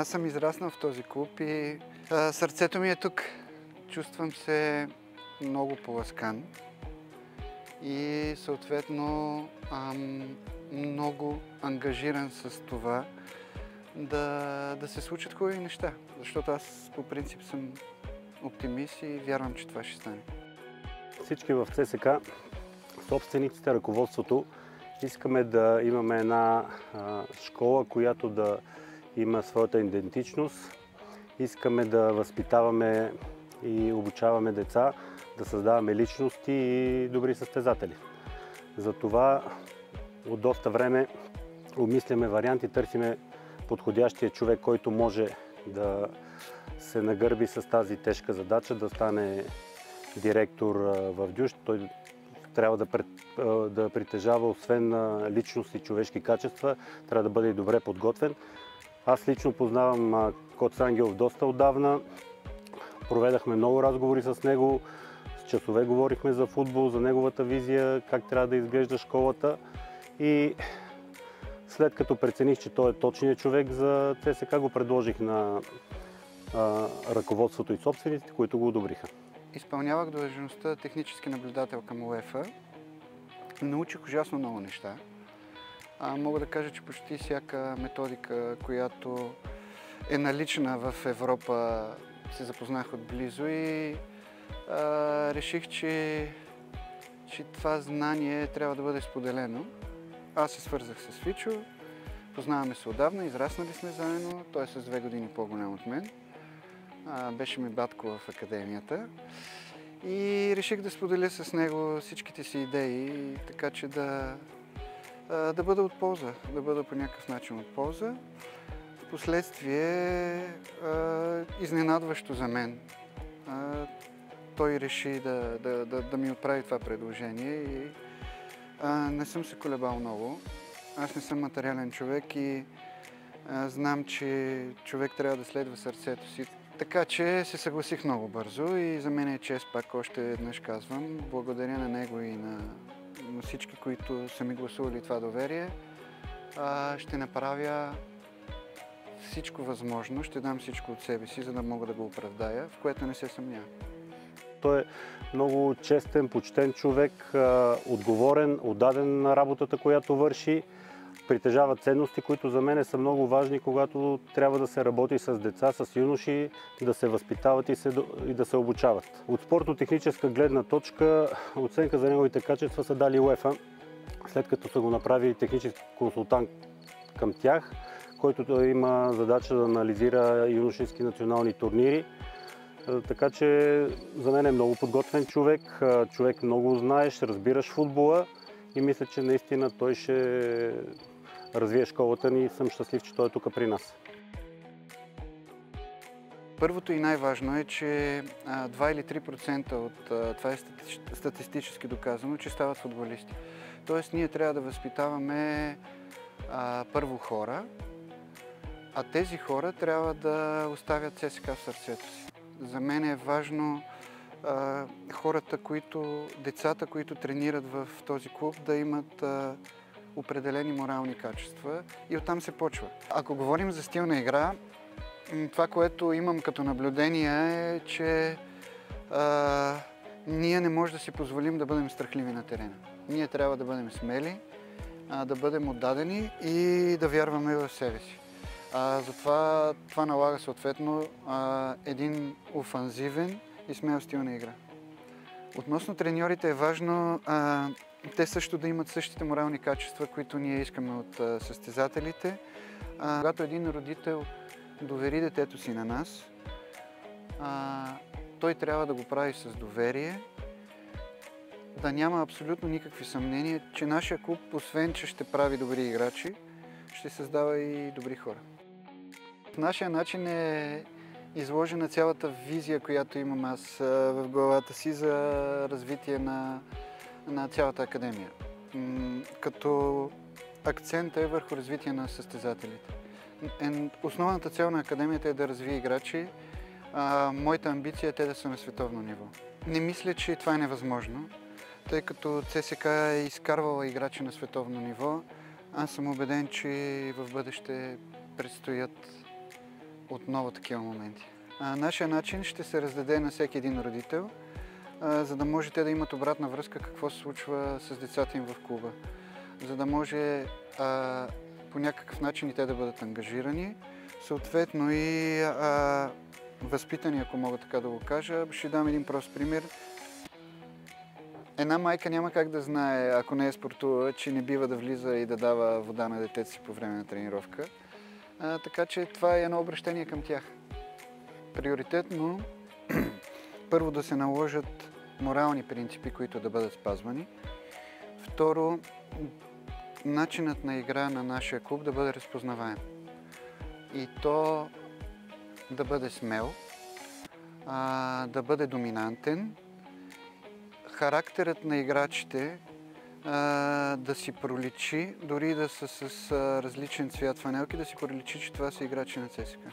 Аз съм израснал в този клуб и а, сърцето ми е тук. Чувствам се много поласкан и съответно ам, много ангажиран с това да, да се случат хубави неща. Защото аз по принцип съм оптимист и вярвам, че това ще стане. Всички в ЦСК, собствениците, ръководството, искаме да имаме една а, школа, която да има своята идентичност. Искаме да възпитаваме и обучаваме деца, да създаваме личности и добри състезатели. Затова от доста време обмисляме варианти, търсиме подходящия човек, който може да се нагърби с тази тежка задача, да стане директор в Дюш. Той трябва да, пред, да притежава освен личност и човешки качества, трябва да бъде и добре подготвен. Аз лично познавам Кот Ангелов доста отдавна. Проведахме много разговори с него. С часове говорихме за футбол, за неговата визия, как трябва да изглежда школата. И след като прецених, че той е точният човек за ЦСК, го предложих на а, ръководството и собствениците, които го одобриха. Изпълнявах длъжността технически наблюдател към УЕФА. Научих ужасно много неща. А, мога да кажа, че почти всяка методика, която е налична в Европа, се запознах отблизо и а, реших, че, че това знание трябва да бъде споделено. Аз се свързах с Фичо, познаваме се отдавна, израснали сме заедно, той е с две години по-голям от мен. А, беше ми батко в академията и реших да споделя с него всичките си идеи, така че да, да бъда от полза, да бъда по някакъв начин от полза. Впоследствие, изненадващо за мен, той реши да, да, да, да ми отправи това предложение и не съм се колебал много. Аз не съм материален човек и знам, че човек трябва да следва сърцето си. Така че се съгласих много бързо и за мен е чест, пак още веднъж казвам, благодаря на него и на, на всички, които са ми гласували това доверие. А, ще направя всичко възможно, ще дам всичко от себе си, за да мога да го оправдая, в което не се съмнявам. Той е много честен, почтен човек, отговорен, отдаден на работата, която върши притежава ценности, които за мен са много важни, когато трябва да се работи с деца, с юноши, да се възпитават и, се, и да се обучават. От спортно-техническа гледна точка оценка за неговите качества са дали УЕФА, след като са го направили технически консултант към тях, който има задача да анализира юношески национални турнири. Така че за мен е много подготвен човек, човек много знаеш, разбираш футбола и мисля, че наистина той ще развие школата ни и съм щастлив, че той е тук при нас. Първото и най-важно е, че 2 или 3% от това е статистически доказано, че стават футболисти. Тоест ние трябва да възпитаваме а, първо хора, а тези хора трябва да оставят ЦСК в сърцето си. За мен е важно а, хората, които, децата, които тренират в този клуб, да имат а, определени морални качества и оттам се почва. Ако говорим за стилна игра, това, което имам като наблюдение е, че а, ние не можем да си позволим да бъдем страхливи на терена. Ние трябва да бъдем смели, а, да бъдем отдадени и да вярваме в себе си. А, затова това налага съответно а, един офанзивен и смел стил на игра. Относно треньорите е важно а, те също да имат същите морални качества, които ние искаме от състезателите. А, когато един родител довери детето си на нас, а, той трябва да го прави с доверие, да няма абсолютно никакви съмнения, че нашия клуб, освен че ще прави добри играчи, ще създава и добри хора. В нашия начин е изложена цялата визия, която имам аз в главата си за развитие на, на цялата академия. Като акцент е върху развитие на състезателите. Основната цел на академията е да развие играчи. Моята амбиция е те да са на световно ниво. Не мисля, че това е невъзможно, тъй като ЦСК е изкарвала играчи на световно ниво. Аз съм убеден, че в бъдеще предстоят отново такива моменти. А, нашия начин ще се раздаде на всеки един родител, за да може те да имат обратна връзка какво се случва с децата им в клуба. За да може а, по някакъв начин и те да бъдат ангажирани. Съответно и а, възпитани, ако мога така да го кажа. Ще дам един прост пример. Една майка няма как да знае, ако не е спортува, че не бива да влиза и да дава вода на детето си по време на тренировка. А, така че това е едно обращение към тях. Приоритетно първо да се наложат морални принципи, които да бъдат спазвани. Второ, начинът на игра на нашия клуб да бъде разпознаваем. И то да бъде смел, а, да бъде доминантен, характерът на играчите а, да си проличи, дори да са с а, различен цвят фанелки, да си проличи, че това са играчи на ЦСКА.